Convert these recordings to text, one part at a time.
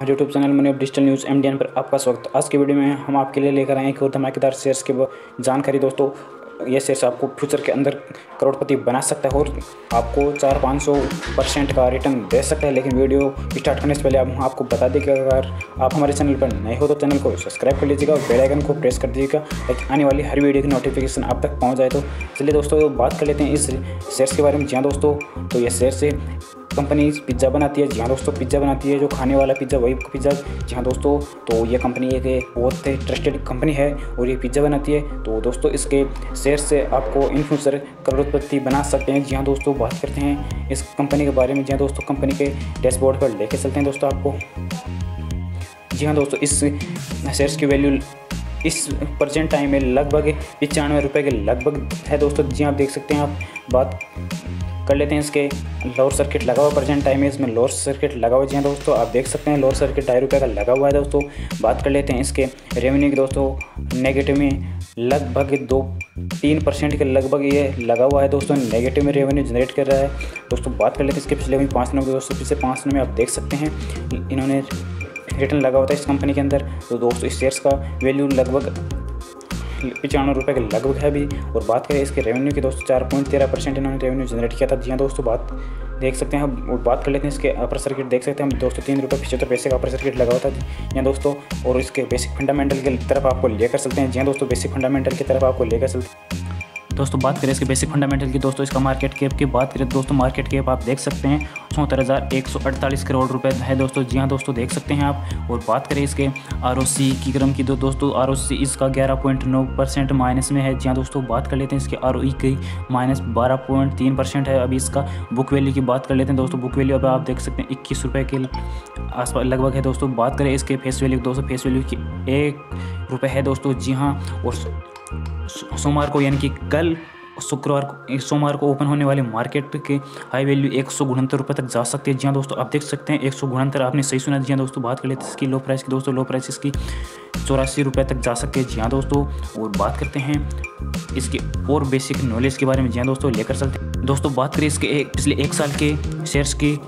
YouTube channel money of digital news M पर आपका स्वागत। आज के वीडियो में हम आपके लिए लेकर आए हैं एक और धमाकेदार शेयर्स की जानकारी। दोस्तों, ये शेयर्स आपको फ्यूचर के अंदर करोड़पति बना सकता है और आपको चार पाँच सौ परसेंट का रिटर्न दे सकता है। लेकिन वीडियो स्टार्ट करने से पहले हम आपको बता दें कि अगर आप हमारे चैनल पर नए हो तो चैनल को सब्सक्राइब कर लीजिएगा और बेल आइकन को प्रेस कर दीजिएगा ताकि आने वाली हर वीडियो की नोटिफिकेशन आप तक पहुँच जाए। तो चलिए दोस्तों, बात कर लेते हैं इस शेयर्स के बारे में। जी हाँ दोस्तों तो ये शेयर से कंपनी पिज़्ज़ा बनाती है, जी हाँ दोस्तों पिज़्ज़ा बनाती है, जो खाने वाला पिज़्ज़ा वही पिज़्ज़ा जी हाँ दोस्तों तो ये कंपनी एक बहुत ट्रस्टेड कंपनी है और ये पिज़्ज़ा बनाती है। तो दोस्तों, इसके शेयर से आपको इन फ्यूचर करोड़पति बना सकते हैं। जी हाँ दोस्तों, बात करते हैं इस कंपनी के बारे में। जी हाँ दोस्तों कंपनी के डैशबोर्ड पर लेके चलते हैं दोस्तों आपको। जी हाँ दोस्तों, इस शेयर्स की वैल्यू इस प्रजेंट टाइम में लगभग पचानवे रुपये के लगभग है दोस्तों। जी आप देख सकते हैं आप बात कर लेते हैं इसके। लोअर सर्किट लगा हुआ प्रेजेंट टाइम में इसमें लोअर सर्किट लगा हुआ जी दोस्तों, आप देख सकते हैं लोअर सर्किट ढाई रुपये का लगा हुआ है दोस्तों। बात कर लेते हैं इसके रेवेन्यू की दोस्तों। नेगेटिव में लगभग दो, तीन परसेंट के लगभग ये लगा हुआ है दोस्तों। नेगेटिव में रेवेन्यू जनरेट कर रहा है। दोस्तों, बात कर लेते हैं इसके पिछले वही पाँच के दोस्तों। पिछले पाँच में आप देख सकते हैं। इन्होंने रिटर्न लगा हुआ था इस कंपनी के अंदर। तो दोस्तों, इस शेयर्स का वैल्यू लगभग पचानवे रुपये के लगभग है अभी। और बात करें इसके रेवेन्यू की, दोस्तों, चार पॉइंट तेरह परसेंट इन्होंने रेवेन्यू जनरेट किया था। जी हाँ दोस्तों, बात देख सकते हैं हम और बात कर लेते हैं इसके अपर सर्किट देख सकते हैं हम, दोस्तों, तीन रुपये पिछहत्तर पैसे का अपर सर्किट लगा हुआ था। यहाँ दोस्तों, और इसके बेसिक फंडामेंटल की तरफ़ आपको लेकर चलते हैं। जी हाँ दोस्तों बेसिक फंडामेंटल की तरफ़ आपको लेकर चलते हैं। दोस्तों, बात करें इसके बेसिक फंडामेंटल की, दोस्तों, इसका मार्केट कैप की बात करें, दोस्तों मार्केट कैप आप देख सकते हैं चौहत्तर हज़ार एक सौ अड़तालीस करोड़ रुपए है, दोस्तों, जी हाँ दोस्तों, देख सकते हैं आप, और बात करें इसके आरओसी की क्रम की दो दोस्तों आरओसी इसका ग्यारह पॉइंट नौ परसेंट माइनस में है, जी हाँ दोस्तों, बात कर लेते हैं इसके आर की माइनस बारह पॉइंट तीन परसेंट है अभी इसका बुक वैल्यू की बात कर लेते हैं, दोस्तों बुक वैल्यू अब आप देख सकते हैं इक्कीस रुपये के आसपास लगभग है, दोस्तों, बात करें इसके फेस वैल्यू दोस्तों फेस वैल्यू की एक रुपये है, दोस्तों, जी हाँ और सोमवार को, यानी कि कल शुक्रवार को सोमवार को ओपन होने वाले मार्केट के हाई वैल्यू एक सौ उनहत्तर रुपये तक जा सकती है। जी हाँ दोस्तों, आप देख सकते हैं, एक सौ उनहत्तर आपने सही सुना। जी हाँ दोस्तों, बात कर लेते हैं इसकी लो प्राइस की। दोस्तों लो प्राइस इसकी चौरासी रुपये तक जा सकती है। जी हाँ दोस्तों, और बात करते हैं इसके और बेसिक नॉलेज के बारे में। जी हाँ दोस्तों, लेकर चलते हैं। दोस्तों, बात करें इसके एक पिछले एक साल के शेयर्स की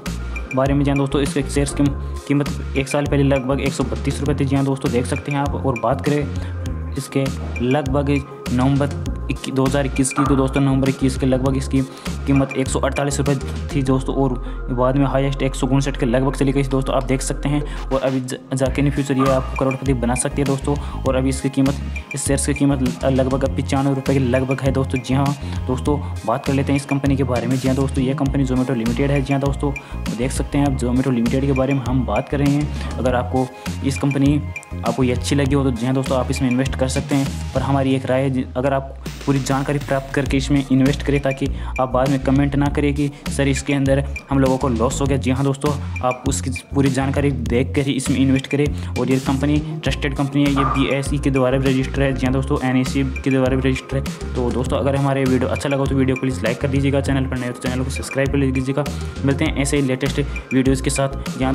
बारे में। जान दोस्तों, इसके शेयर्स की कीमत एक साल पहले लगभग एक सौ बत्तीस रुपये थी। जी हाँ दोस्तों, देख सकते हैं आप। और बात करें इसके लगभग नवंबर दो हज़ार इक्कीस की तो दोस्तों नवंबर इक्कीस के लगभग इसकी कीमत एक सौ थी दोस्तों, और बाद में हाईएस्ट एक सौ उनसठ के लगभग चली गई दोस्तों, आप देख सकते हैं, और अभी जाके इन फ्यूचर ये आपको करोड़पति बना सकती है दोस्तों, और अभी इसकी कीमत, इस शेयर्स की कीमत लगभग अब पचानवे रुपये के लगभग है दोस्तों, जी हाँ दोस्तों बात कर लेते हैं इस कंपनी के बारे में, जी हाँ दोस्तों, ये कंपनी जोमेटो लिमिटेड है, जी हाँ दोस्तों देख सकते हैं आप जोमेटो लिमिटेड के बारे में हम बात कर रहे हैं, अगर आपको इस कंपनी आपको ये अच्छी लगी हो तो जी हाँ दोस्तों, आप इसमें इन्वेस्ट कर सकते हैं, पर हमारी एक राय है अगर आप पूरी जानकारी प्राप्त करके इसमें इन्वेस्ट करें ताकि आप बाद में कमेंट ना करें कि, सर, इसके अंदर हम लोगों को लॉस हो गया। जी हाँ दोस्तों, आप उसकी पूरी जानकारी देख कर ही इसमें इन्वेस्ट करें। और ये कंपनी ट्रस्टेड कंपनी है, ये बी ई के द्वारा भी रजिस्टर है। जी हाँ दोस्तों एन के द्वारा भी रजिस्टर है। तो दोस्तों, अगर हमारे वीडियो अच्छा लगा तो वीडियो प्लीज़ लाइक कर दीजिएगा। चैनल पर नए तो चैनल को सब्सक्राइब कर लीजिएगा। मिलते हैं ऐसे ही लेटेस्ट वीडियोज़ के साथ। यहाँ